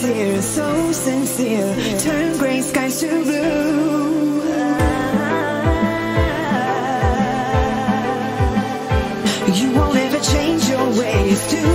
so sincere. Turn gray skies to blue. You won't ever change your ways, do